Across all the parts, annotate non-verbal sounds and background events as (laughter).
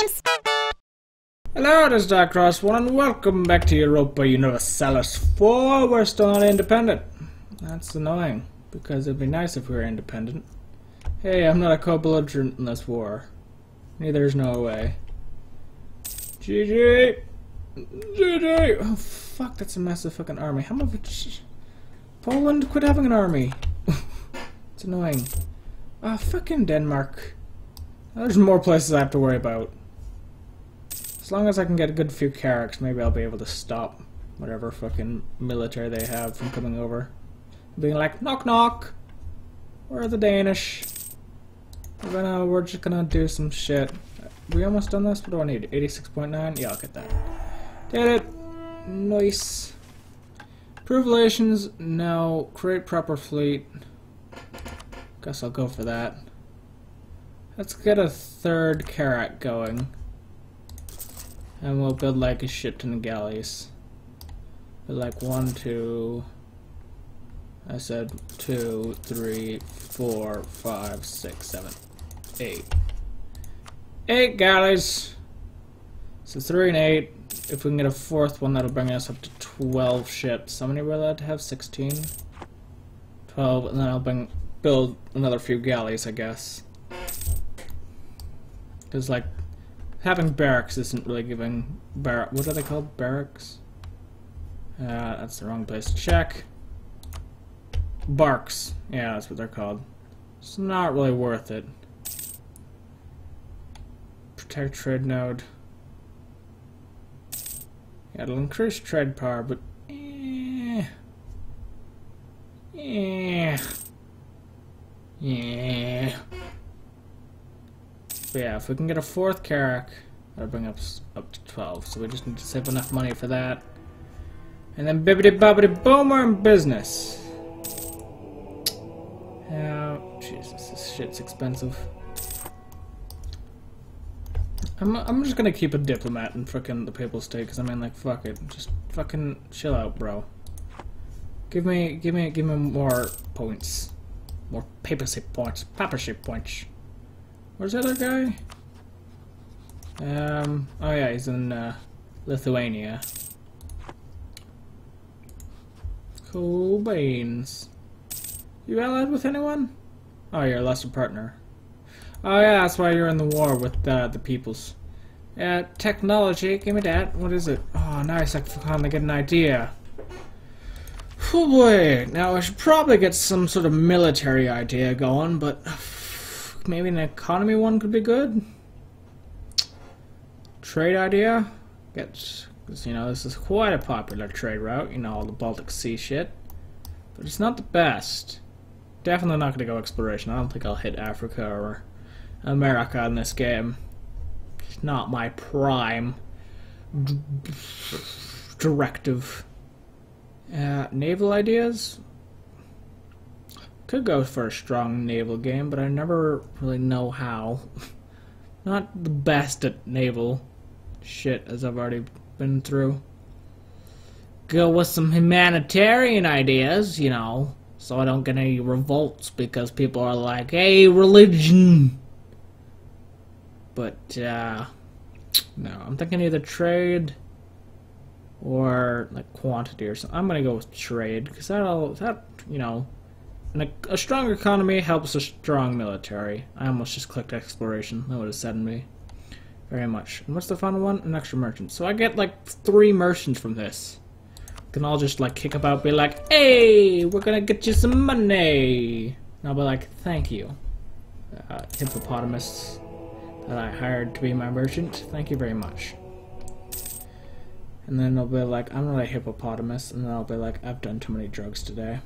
games. Hello, this is Dark Cross One, and welcome back to Europa Universalis 4. We're still not independent. That's annoying, because it'd be nice if we were independent. Hey, I'm not a co-belligerent in this war. Neither is Norway. GG! GG! Oh, fuck, that's a massive fucking army. How much... Poland, quit having an army. (laughs) it's annoying. Ah, oh, fucking Denmark. There's more places I have to worry about. As long as I can get a good few carracks, maybe I'll be able to stop whatever fucking military they have from coming over. Being like, knock knock! Where are the Danish? We're gonna, we're just gonna do some shit. We almost done this? What do I need? 86.9? Yeah, I'll get that. Did it! Nice. Prove relations? No. Create proper fleet. Guess I'll go for that. Let's get a third carrack going. And we'll build like a shit ton of galleys. Build like one, two. I said two, three, four, five, six, seven, eight. Eight galleys. So three and eight. If we can get a fourth one, that'll bring us up to 12 ships. How many we're allowed to have? 16? 12, and then I'll bring, build another few galleys, I guess. Because, like, having barracks isn't really giving bar what are they called? Barracks? Uh, that's the wrong place to check. Barks. Yeah that's what they're called. It's not really worth it. Protect trade node. Yeah, it'll increase trade power but eh, eh, yeah but yeah, if we can get a fourth Carrack, that'll bring us up to 12. So we just need to save enough money for that. And then bibbity bobbity boom, we're in business. Oh, Jesus, this shit's expensive. I'm, I'm just gonna keep a diplomat in frickin' the Papal State, because I mean, like, fuck it. Just fucking chill out, bro. Give me, give me, give me more points. More papacy points. Papacy points. Where's the other guy? Um, oh yeah, he's in uh, Lithuania. Cobains. You allied with anyone? Oh, you're a lesser partner. Oh yeah, that's why you're in the war with uh, the peoples. Yeah, technology, give me that. What is it? Oh, nice, I finally get an idea. Oh boy, now I should probably get some sort of military idea going, but maybe an economy one could be good. Trade idea. Gets, you know, this is quite a popular trade route. You know, all the Baltic Sea shit. But it's not the best. Definitely not going to go exploration. I don't think I'll hit Africa or America in this game. It's not my prime directive. Uh, naval ideas? Could go for a strong naval game, but I never really know how. (laughs) Not the best at naval shit, as I've already been through. Go with some humanitarian ideas, you know, so I don't get any revolts because people are like, hey, religion! But, uh, no, I'm thinking either trade or, like, quantity or something. I'm gonna go with trade, because that'll, that, you know, a, a strong economy helps a strong military. I almost just clicked exploration. That would have saddened me very much. And what's the final one? An extra merchant. So I get like three merchants from this. Can all just like kick about, be like, "Hey, we're gonna get you some money." And I'll be like, "Thank you, uh, hippopotamus that I hired to be my merchant. Thank you very much." And then they'll be like, "I'm not a hippopotamus," and then I'll be like, "I've done too many drugs today."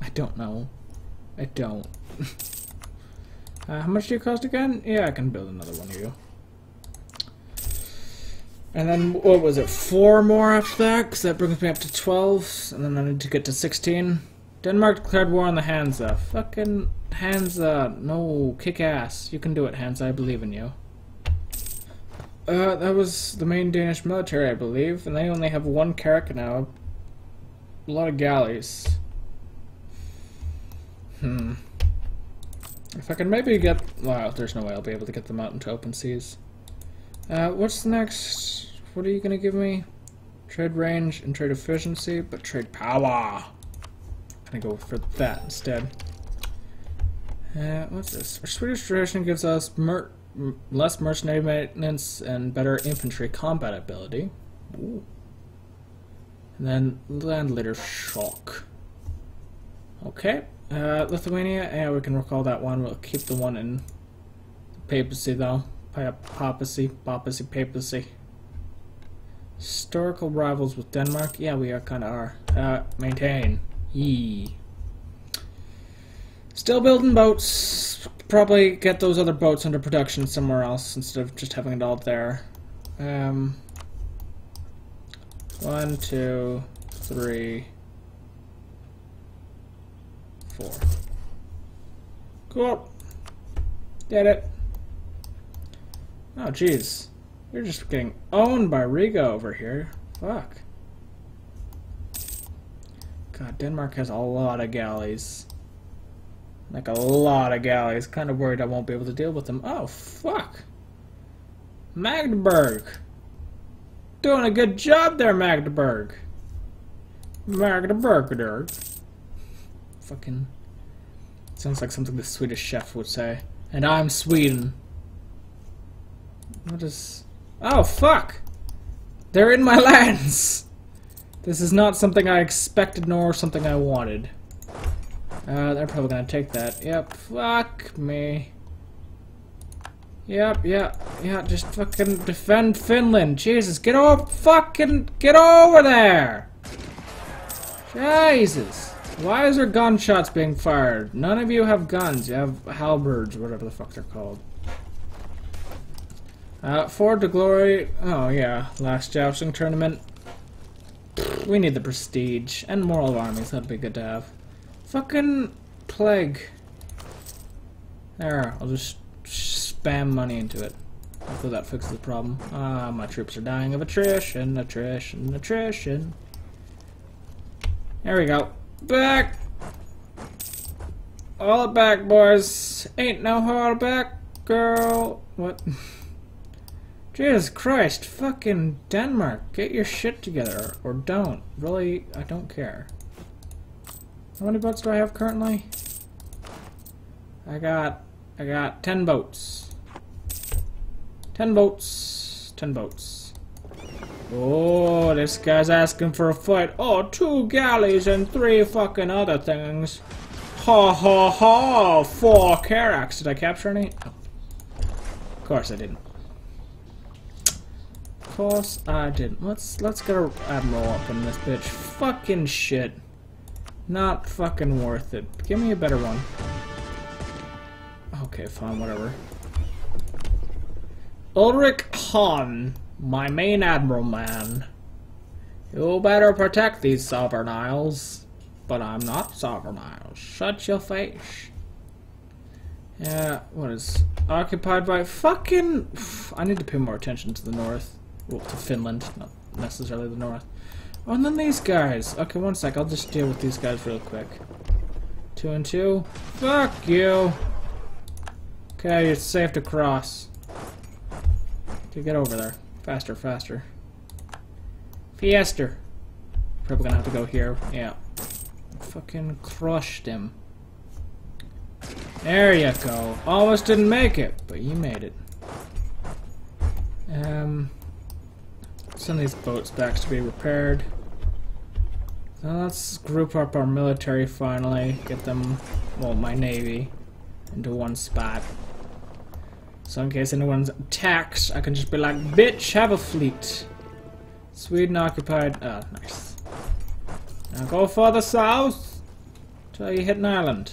I don't know. I don't. (laughs) uh, how much do you cost again? Yeah, I can build another one of you. And then, what was it, four more after that? Because that brings me up to 12, and then I need to get to 16. Denmark declared war on the Hansa. Fucking Hansa. No, kick ass. You can do it, Hansa. I believe in you. Uh, that was the main Danish military, I believe, and they only have one carrack now. A lot of galleys. Hmm. If I can maybe get... Well, there's no way I'll be able to get them out into open seas. Uh, what's the next... What are you going to give me? Trade range and trade efficiency, but trade power. I'm going to go for that instead. Uh, what's this? Our Swedish tradition gives us mer less mercenary maintenance and better infantry combat ability. Ooh. And then land leader shock. Okay. Uh, Lithuania, yeah, we can recall that one. We'll keep the one in papacy, though. Papacy, papacy, papacy. Historical rivals with Denmark? Yeah, we are kind of are. Uh, maintain. Yee. Still building boats. Probably get those other boats under production somewhere else instead of just having it all there. Um, one, two, three, four. Cool. Did it. Oh, jeez. You're just getting owned by Riga over here. Fuck. God, Denmark has a lot of galleys. Like a lot of galleys. Kind of worried I won't be able to deal with them. Oh, fuck. Magdeburg. Doing a good job there, Magdeburg. Magdeburg. Fucking. Sounds like something the Swedish chef would say. And I'm Sweden. What is... Oh, fuck! They're in my (laughs) lands! This is not something I expected nor something I wanted. Uh, they're probably gonna take that. Yep, fuck me. Yep, yeah, yeah, just fucking defend Finland. Jesus, get over, fucking, get over there! Jesus. Why is there gunshots being fired? None of you have guns. You have halberds, whatever the fuck they're called. Uh, Ford to Glory. Oh, yeah. Last jousting tournament. We need the prestige. And moral of armies. That'd be good to have. Fucking plague. There. I'll just spam money into it. Hopefully that fixes the problem. Ah, my troops are dying of attrition, attrition, attrition. There we go. Back! All back, boys. Ain't no hold back, girl. What? (laughs) Jesus Christ, fucking Denmark, get your shit together, or don't. Really, I don't care. How many boats do I have currently? I got, I got ten boats. Ten boats. Ten boats. Oh, this guy's asking for a fight. Oh, two galleys and three fucking other things. Ha ha ha! Four carracks. Did I capture any? Oh. Of course I didn't. Of course I didn't. Let's let's get a admiral up in this bitch. Fucking shit. Not fucking worth it. Give me a better one. Okay, fine, whatever. Ulrich Hahn, my main admiral man. You better protect these sovereign isles. But I'm not sovereign isles. Shut your face. Yeah, what is occupied by fucking? I need to pay more attention to the north. Well, to Finland, not necessarily the north. Oh, and then these guys. Okay, one sec. I'll just deal with these guys real quick. Two and two. Fuck you. Okay, it's safe to cross. Okay, get over there. Faster, faster. Fiester. Probably gonna have to go here. Yeah. Fucking crushed him. There you go. Almost didn't make it, but you made it. Um, send these boats back to be repaired. So let's group up our military finally. Get them, well, my navy, into one spot. So in case anyone's attacked, I can just be like, bitch, have a fleet. Sweden occupied. Oh, nice. Now go further south till you hit an island.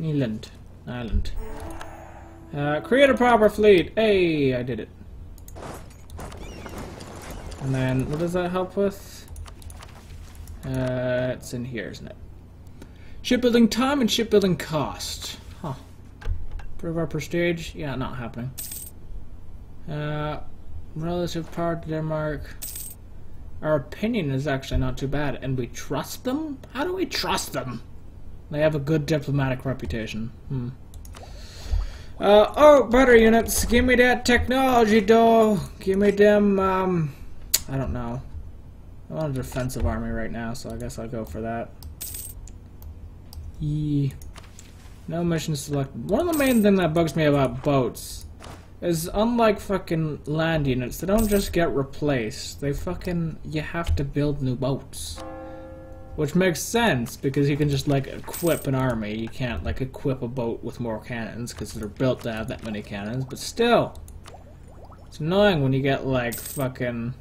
Island. Island. Uh, create a proper fleet. Hey, I did it. And then, what does that help with? Uh, it's in here, isn't it? Shipbuilding time and shipbuilding cost. Improve our prestige? Yeah, not happening. Uh, relative power to Denmark. Our opinion is actually not too bad, and we trust them? How do we trust them? They have a good diplomatic reputation. Hmm. Uh, oh, better units, give me that technology, though. Give me them, um, I don't know. I want a defensive army right now, so I guess I'll go for that. Yee. No mission selected. One of the main things that bugs me about boats is unlike fucking land units, they don't just get replaced. They fucking, you have to build new boats. Which makes sense, because you can just, like, equip an army. You can't, like, equip a boat with more cannons, because they're built to have that many cannons, but still. It's annoying when you get, like, fucking...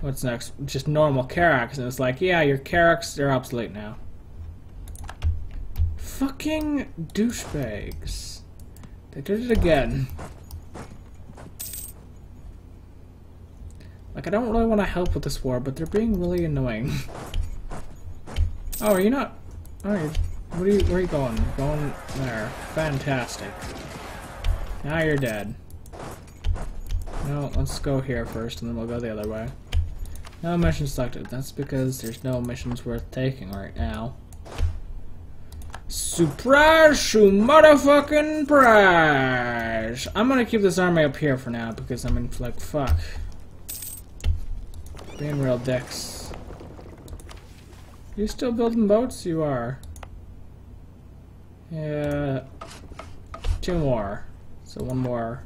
What's next? Just normal Carracks, and it's like, yeah, your Carracks, they're obsolete now. Fucking douchebags. They did it again. Like, I don't really want to help with this war, but they're being really annoying. oh, are you not... Oh, Alright, are you, where are you going? Going there. Fantastic. Now you're dead. No, let's go here first, and then we'll go the other way. No mission selected. That's because there's no missions worth taking right now. Surprise, you motherfucking prize! I'm gonna keep this army up here for now, because I mean, like, fuck. Being real dicks. You still building boats? You are. Yeah. Two more. So one more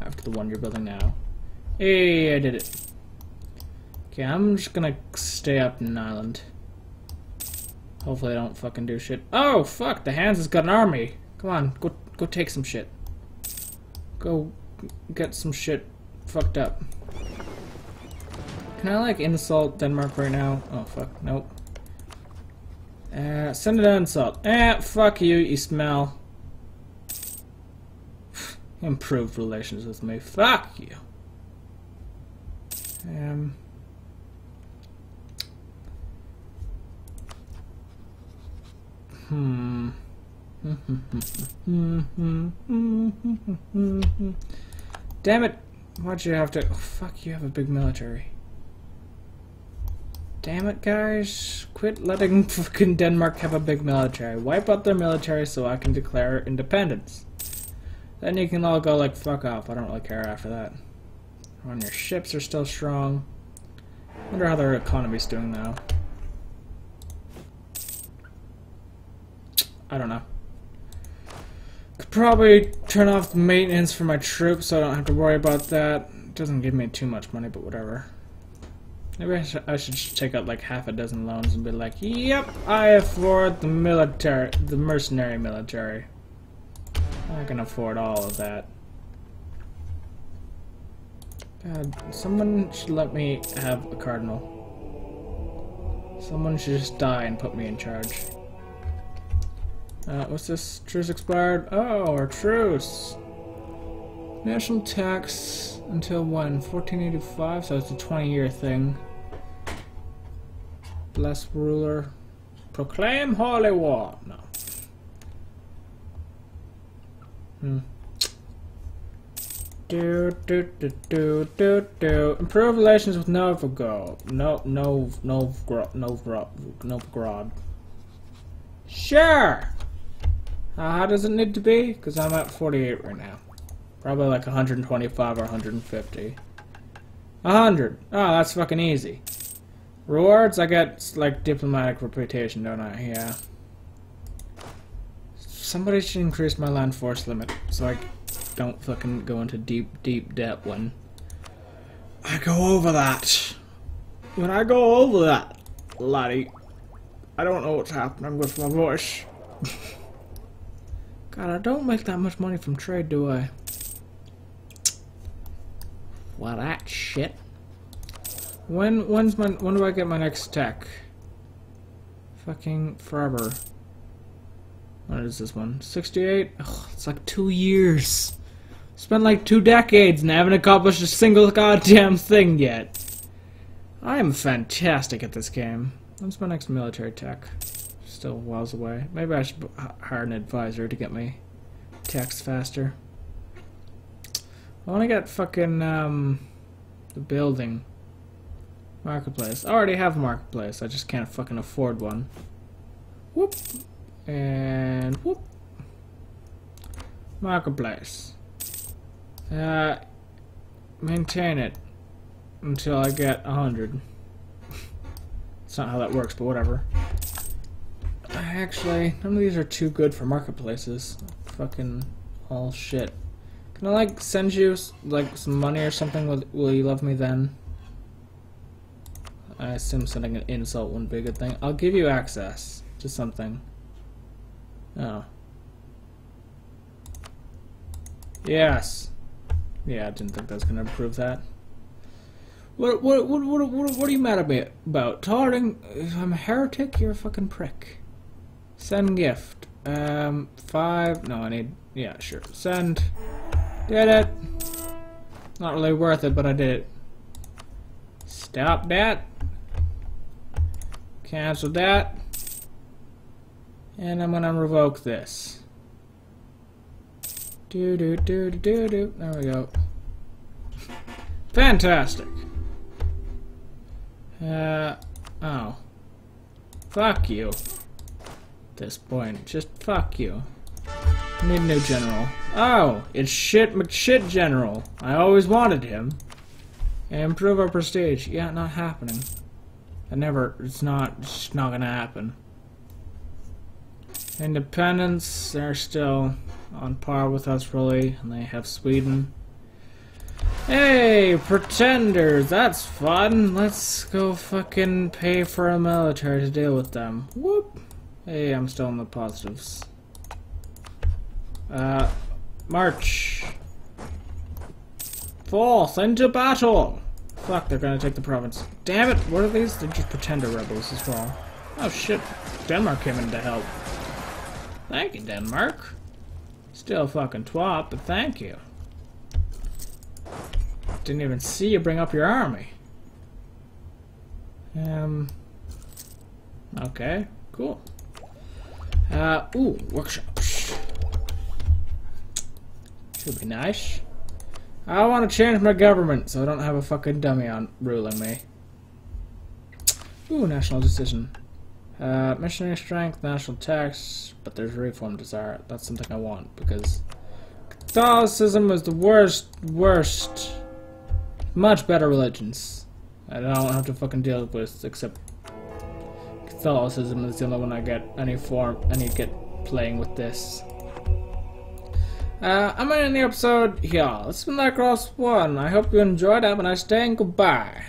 after the one you're building now. Hey, I did it. Okay, I'm just gonna stay up in an island. Hopefully I don't fucking do shit. Oh, fuck, the Hansa has got an army. Come on, go go take some shit. Go get some shit fucked up. Can I, like, insult Denmark right now? Oh, fuck. Nope. Uh, send an insult. Eh, fuck you, you smell. (sighs) Improved relations with me. Fuck you. Um... Hmm. (laughs) Damn it! Why'd you have to... Oh, fuck, you have a big military. Damn it, guys. Quit letting (laughs) fucking Denmark have a big military. Wipe out their military so I can declare independence. Then you can all go like, fuck off. I don't really care after that. When your ships are still strong. wonder how their economy's doing now. I don't know. Could probably turn off maintenance for my troops so I don't have to worry about that. It doesn't give me too much money, but whatever. Maybe I should, I should take out like half a dozen loans and be like, yep, I afford the military, the mercenary military. I can afford all of that. God, someone should let me have a cardinal. Someone should just die and put me in charge. Uh, what's this? Truce expired? Oh, our truce! National tax until when? 1485? So it's a 20 year thing. Bless ruler. Proclaim holy war. No. Hmm. Do do do do do do. Improve relations with Novgorod. No no Novgorod Novgorod Novgorod. Sure. How does it need to be? Because I'm at 48 right now. Probably like 125 or 150. 100. Oh, that's fucking easy. Rewards, I get, like, diplomatic reputation, don't I? Yeah. Somebody should increase my land force limit, so I don't fucking go into deep, deep debt when I go over that. When I go over that, laddie, I don't know what's happening with my voice. (laughs) God, I don't make that much money from trade, do I? Well, that shit. When when's my when do I get my next tech? Fucking forever. What is this one? 68? it's like two years. Spent like two decades and I haven't accomplished a single goddamn thing yet. I am fantastic at this game. When's my next military tech? Still miles away. Maybe I should hire an advisor to get me techs faster. I want to get fucking, um, the building. Marketplace. I already have a marketplace. I just can't fucking afford one. Whoop. And whoop. Marketplace. Uh, maintain it until I get a hundred. It's not how that works, but whatever. Actually, none of these are too good for marketplaces. Fucking all shit. Can I like send you like some money or something? Will, will you love me then? I assume sending an insult wouldn't be a good thing. I'll give you access to something. Oh. Yes. Yeah, I didn't think that was gonna improve that. What what what what what, what are you mad at me about? Tolerating if I'm a heretic, you're a fucking prick. Send gift. Um five no I need yeah, sure. Send. Did it. Not really worth it, but I did it. Stop that. Cancel that. And I'm gonna revoke this. Do do do do do. There we go. Fantastic. Uh oh. Fuck you. This point, just fuck you. Need a new general. Oh, it's shit McShit General. I always wanted him. And Improve our prestige. Yeah, not happening. I never, it's not, it's not gonna happen. Independence, they're still on par with us really, and they have Sweden. Hey, pretenders, that's fun. Let's go fucking pay for a military to deal with them. Whoop. Hey, I'm still in the positives. Uh, march. Forth into battle! Fuck, they're gonna take the province. Damn it, what are these? They're just pretender rebels as well. Oh shit, Denmark came in to help. Thank you, Denmark. Still fucking twat, but thank you. Didn't even see you bring up your army. Um. Okay, cool. Uh, ooh, workshop. Should be nice. I want to change my government so I don't have a fucking dummy on ruling me. Ooh, national decision. Uh, missionary strength, national tax, but there's reform desire. That's something I want because Catholicism is the worst, worst, much better religions. I don't have to fucking deal with except Catholicism is the only one I get any form, any get playing with this. Uh, I'm ending the episode here. This has been Cross 1. I hope you enjoyed. Have a nice day and goodbye.